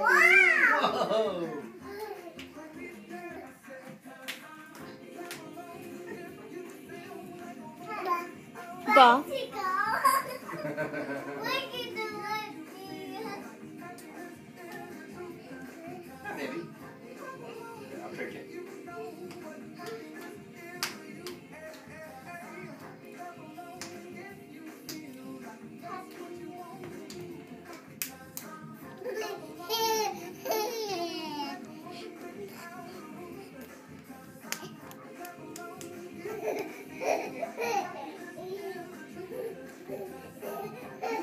와우. 봐.